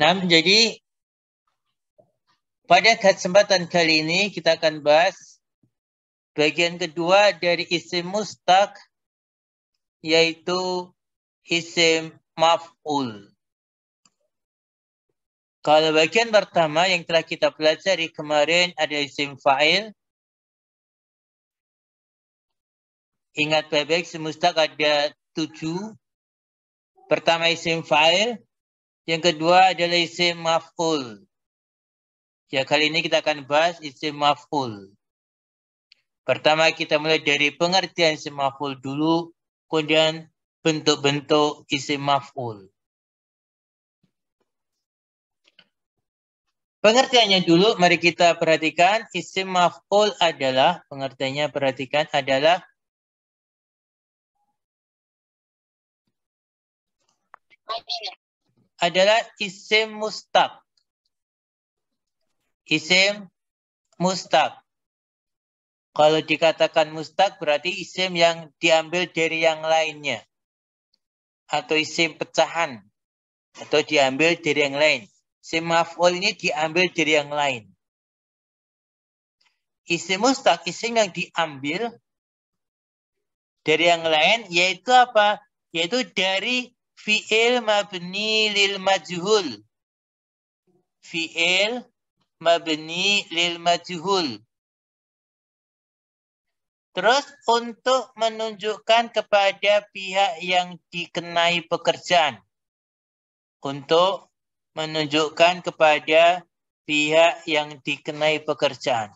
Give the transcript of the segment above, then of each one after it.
Nah, jadi pada kesempatan kali ini kita akan bahas bagian kedua dari isim mustaq yaitu isim maf'ul. Kalau bagian pertama yang telah kita pelajari kemarin ada isim fa'il. Ingat baik-baik ada tujuh. Pertama isim fa'il. Yang kedua adalah isim maf'ul. Ya kali ini kita akan bahas isim maf'ul. Pertama kita mulai dari pengertian isim maf'ul dulu. Kemudian bentuk-bentuk isim maf'ul. Pengertiannya dulu, mari kita perhatikan. Isim maf'ul adalah, pengertiannya perhatikan adalah adalah isim mustaq. Isim mustaq. Kalau dikatakan mustaq berarti isim yang diambil dari yang lainnya. Atau isim pecahan. Atau diambil dari yang lain. Isim maf'ul ini diambil dari yang lain. Isim mustaq, isim yang diambil dari yang lain, yaitu apa? Yaitu dari fi'il mabni lil majhul. Fi'il mabni lil majhul. Terus untuk menunjukkan kepada pihak yang dikenai pekerjaan. Untuk menunjukkan kepada pihak yang dikenai pekerjaan.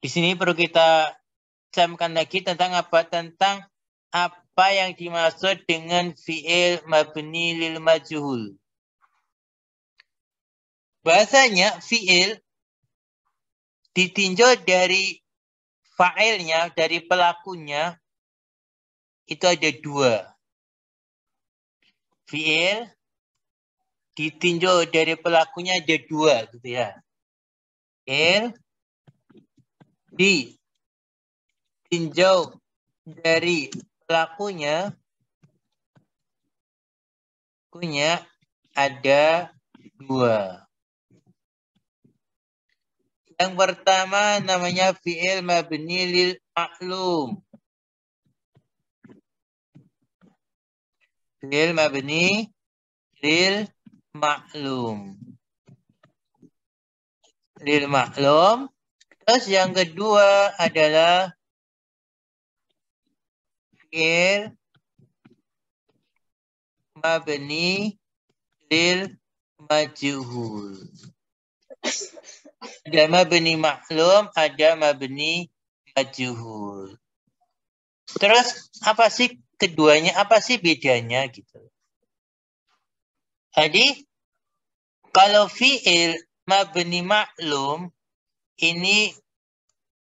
Di sini perlu kita camkan lagi tentang apa? Tentang apa yang dimaksud dengan fi'il mabni lil majhul. Bahasanya fi'il ditinjau dari fa'ilnya, dari pelakunya, itu ada dua. Fi'il ditinjau dari pelakunya ada dua gitu ya. L ditinjau dari pelakunya punya ada dua. Yang pertama namanya fi'il mabni lil maklum. Fi'il mabni lil maklum. Lil maklum. Terus yang kedua adalah fi'il mabni lil majhul. Ada mabni maklum, ada mabni majhul. Terus apa sih keduanya? Apa sih bedanya gitu? Jadi kalau fi'il mabni maklum ini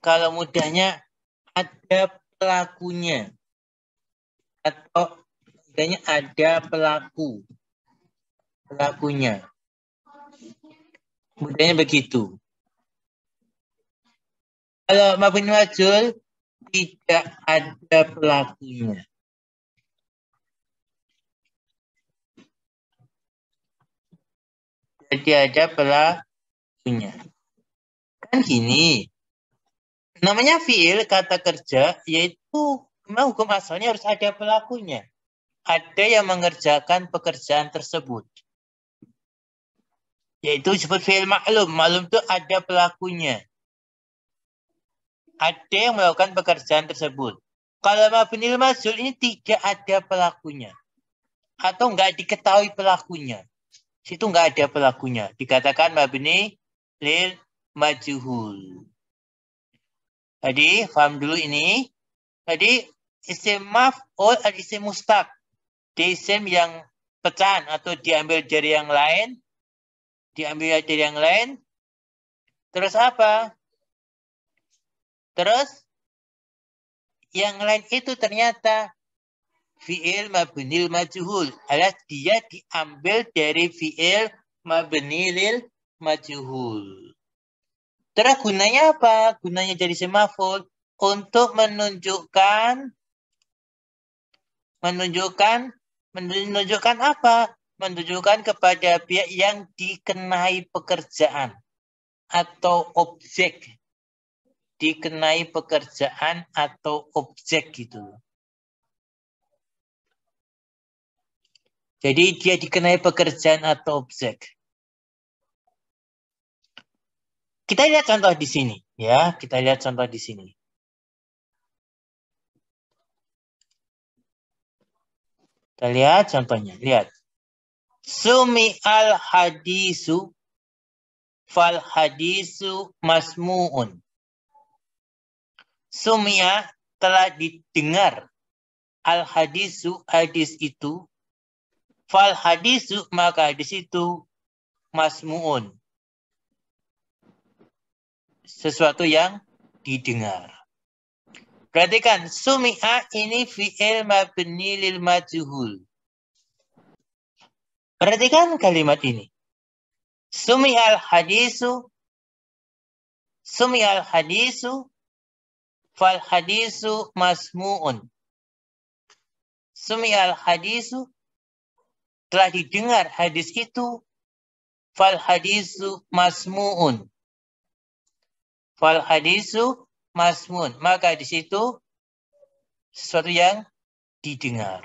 kalau mudahnya ada pelakunya atau mudahnya ada pelaku pelakunya. Mudahnya begitu. Kalau mabni majul tidak ada pelakunya. Jadi ada pelakunya. Kan gini. Namanya fiil kata kerja yaitu memang hukum asalnya harus ada pelakunya. Ada yang mengerjakan pekerjaan tersebut. Yaitu disebut fiil maklum. Maklum itu ada pelakunya. Ada yang melakukan pekerjaan tersebut. Kalau mabnil majul ini tidak ada pelakunya. Atau enggak diketahui pelakunya situ nggak ada pelakunya. Dikatakan mabni lil majhul. Jadi, paham dulu ini. Jadi, isim maf'ul adalah isim mustaq. Di isim yang pecahan atau diambil dari yang lain. Diambil dari yang lain. Terus apa? Terus, yang lain itu ternyata fi'il mabnil majhul. Alias dia diambil dari fi'il mabnil majhul. Terus gunanya apa? Gunanya jadi semaful untuk menunjukkan menunjukkan menunjukkan apa? menunjukkan kepada pihak yang dikenai pekerjaan atau objek. Dikenai pekerjaan atau objek gitu. Jadi dia dikenai pekerjaan atau objek. Kita lihat contoh di sini, ya. Kita lihat contoh di sini. Kita lihat contohnya. Lihat. Sumi al hadisu fal hadisu masmu'un. Sumia telah didengar al hadisu hadis itu fal hadisu maka di situ masmu'un sesuatu yang didengar. Perhatikan, sumi'a ini fi'il mabni lil majhul. Perhatikan kalimat ini. Sumi'al hadisu Sumi'al hadisu fal hadisu masmu'un. Sumi'al hadisu telah didengar hadis itu fal hadisu masmu'un fal hadisu masmun. Maka di situ sesuatu yang didengar.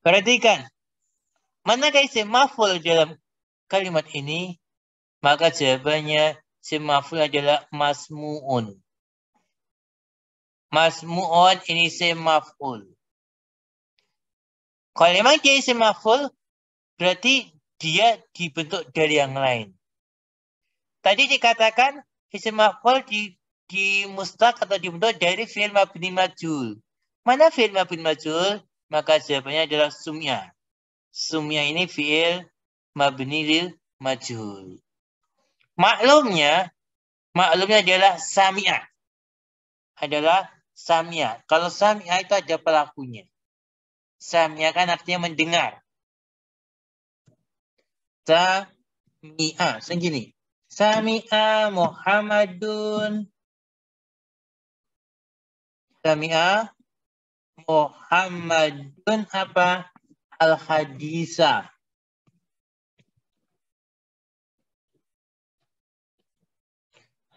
Perhatikan. Manakah isim maf'ul dalam kalimat ini? Maka jawabannya isim maf'ul adalah masmu'un. Masmu'un ini isim maf'ul. Kalau memang dia isim maf'ul, berarti dia dibentuk dari yang lain. Tadi dikatakan isim maf'ul di di mustaq atau dibentuk dari fi'il mabni majul. Mana fi'il mabni majul? Maka jawabannya adalah sumya. Sumya ini fi'il mabni lil majul. Maklumnya, maklumnya adalah samia. Adalah samia. Kalau samia itu ada pelakunya. Samia kan artinya mendengar. Samia. Segini. Sami'a Muhammadun. Sami'a Muhammadun apa? Al-Hadisa.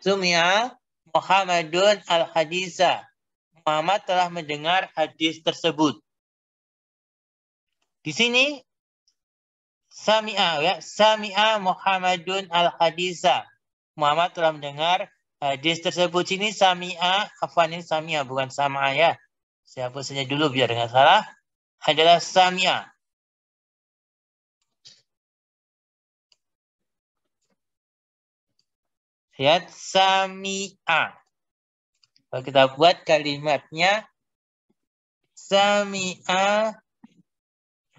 Sumia Muhammadun al-Hadisa. Muhammad telah mendengar hadis tersebut. Di sini Sami'a ya, Sami'a Muhammadun al-hadisa. Muhammad telah mendengar hadis tersebut. Ini Sami'a, afwan ini Sami'a bukan sama ya. Siapa saja dulu biar nggak salah. Adalah Sami'a. Lihat Sami'a. Kalau kita buat kalimatnya Sami'a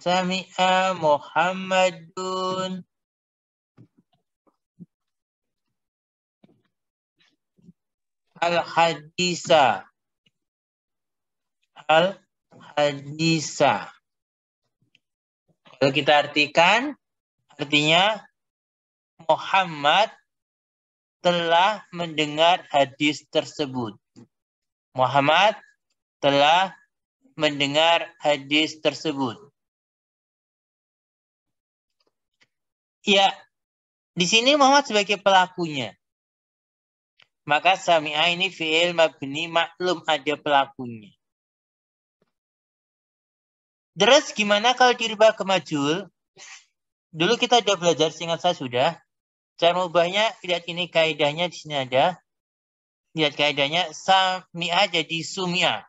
Sami'a Muhammadun Al-Hadisa Al-Hadisa Kalau kita artikan artinya Muhammad telah mendengar hadis tersebut. Muhammad telah mendengar hadis tersebut. Ya, di sini Muhammad sebagai pelakunya. Maka sami'a ini fi'il mabni maklum ada pelakunya. Terus gimana kalau dirubah ke majul? Dulu kita sudah belajar, singkat saya sudah. Cara mengubahnya, lihat ini kaidahnya di sini ada. Lihat kaidahnya, sami'a jadi sumia.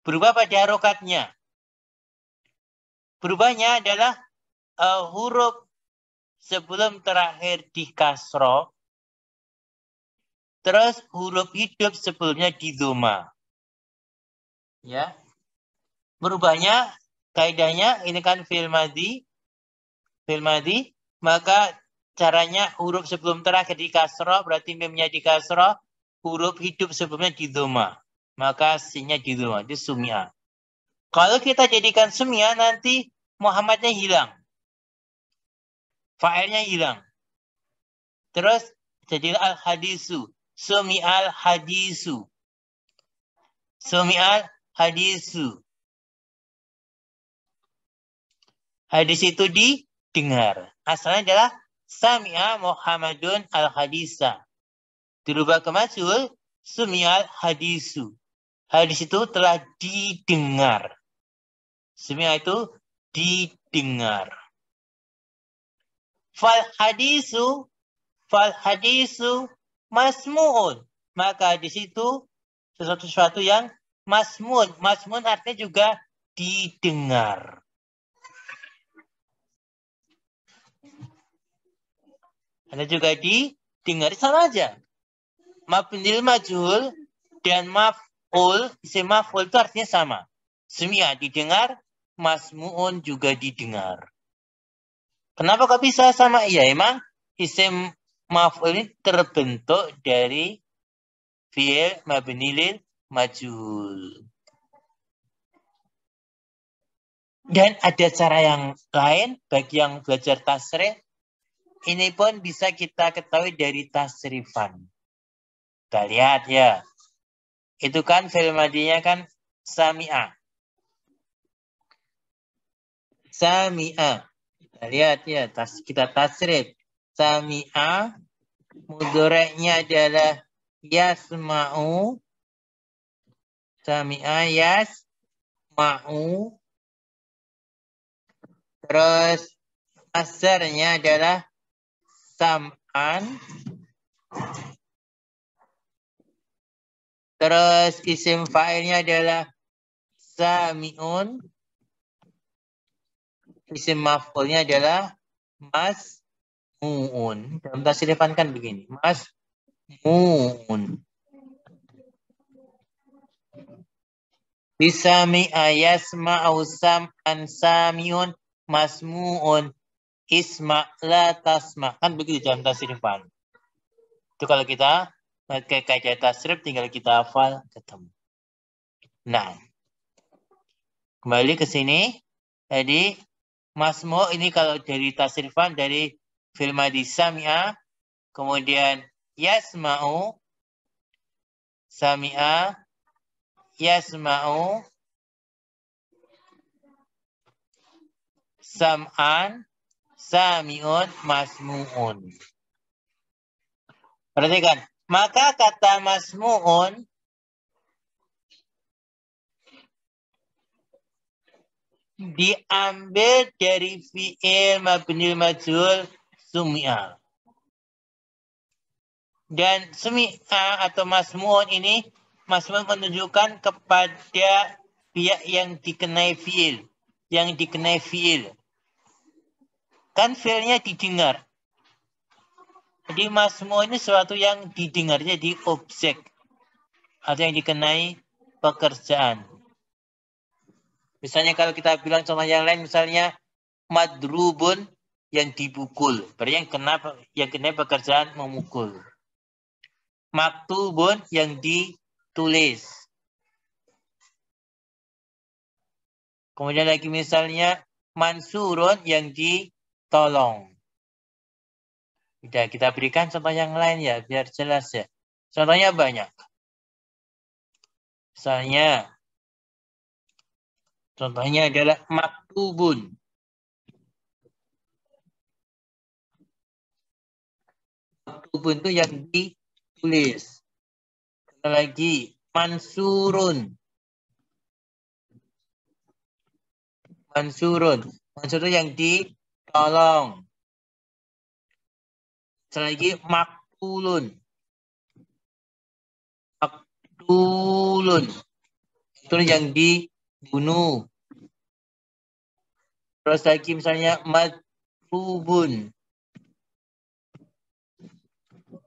Berubah pada harokatnya. Berubahnya adalah uh, huruf sebelum terakhir di kasro, terus huruf hidup sebelumnya di doma. Ya. Berubahnya kaidahnya ini kan fil madhi, fil madhi, maka caranya huruf sebelum terakhir di kasro berarti memnya di kasro, huruf hidup sebelumnya di doma. Maka sinya di doma, di sumia. Kalau kita jadikan sumia nanti Muhammadnya hilang fa'ilnya hilang. Terus jadi al-hadisu. Sumi al-hadisu. Sumi al-hadisu. Hadis itu didengar. Asalnya adalah Sami'a Muhammadun al-hadisa. Dirubah ke masul, Sumi'al hadisu. Hadis itu telah didengar. Sumi'a itu didengar. Fal hadisu, fal hadisu masmu'un. Maka di situ sesuatu-sesuatu yang masmun. Masmun artinya juga didengar. Ada juga didengar sama aja. Mabnil majul dan maf'ul, isim maf'ul itu artinya sama. Semia didengar, masmu'un juga didengar. Kenapa kok bisa sama? Ya emang isim maf'ul ini terbentuk dari fi'il mabnilil majul. Dan ada cara yang lain bagi yang belajar tasrif ini pun bisa kita ketahui dari tasrifan. Kita lihat ya. Itu kan film madinya kan sami'a. Sami'a. Kita lihat ya, tas, kita tasrif. Sami'a. Mudoreknya adalah yasma'u. Sami'a yasma'u. Terus asarnya adalah sam'an. Terus isim fa'ilnya adalah sami'un. Isim maf'ulnya adalah mas'mu'un. Dalam tasrifan kan begini. Mas'mu'un. Bisami ayasma'u sam'an sami'un masmu'un isma la tasma. Kan begitu dalam tasrifan. Itu kalau kita pakai kaidah tasrif tinggal kita hafal ketemu. Nah. Kembali ke sini. Jadi masmu ini kalau dari tasrifan dari di sami'a kemudian yasma'u sami'a. Yasma'u sam'an. Sami'un. Masmu'un. Perhatikan. Maka kata masmu'un diambil dari fi'il mabnil majul sumi'a. Dan sumi'a atau masmu'un ini masmu'un menunjukkan kepada pihak yang dikenai fi'il. Yang dikenai fi'il. Kan filenya didengar. Jadi masmu ini sesuatu yang didengar, jadi objek. Atau yang dikenai pekerjaan. Misalnya kalau kita bilang contoh yang lain, misalnya madrubun yang dipukul. Berarti yang kena yang kena pekerjaan memukul. Maktubun yang ditulis. Kemudian lagi misalnya mansurun yang di tolong. Sudah kita berikan contoh yang lain ya, biar jelas ya. Contohnya banyak. Misalnya, contohnya adalah maktubun. Maktubun itu yang ditulis. Ada lagi, mansurun. Mansurun. Mansurun yang di tolong. Selagi makulun. Maktulun. Itu yang dibunuh. Terus lagi misalnya madrubun.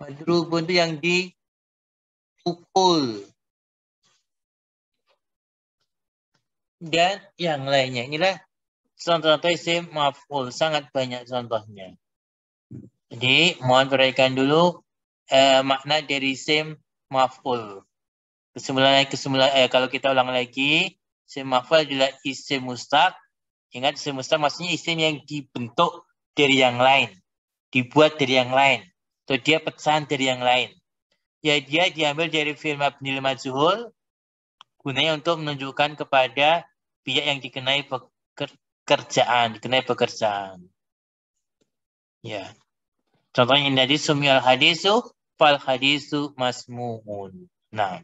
Madrubun itu yang dipukul. Dan yang lainnya. Inilah contoh-contoh isim maf'ul. Sangat banyak contohnya. Jadi mohon perhatikan dulu eh, makna dari isim maf'ul. Kesimpulan kesimpulan eh, kalau kita ulang lagi, isim maf'ul adalah isim mustaq. Ingat isim mustaq maksudnya isim yang dibentuk dari yang lain, dibuat dari yang lain, atau dia pecahan dari yang lain. Ya dia diambil dari film mabnil majhul gunanya untuk menunjukkan kepada pihak yang dikenai kerjaan, dikenai pekerjaan. Ya. Contohnya ini hadis sumiyal hadisu fal hadisu masmuun. Nah.